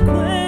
consequences.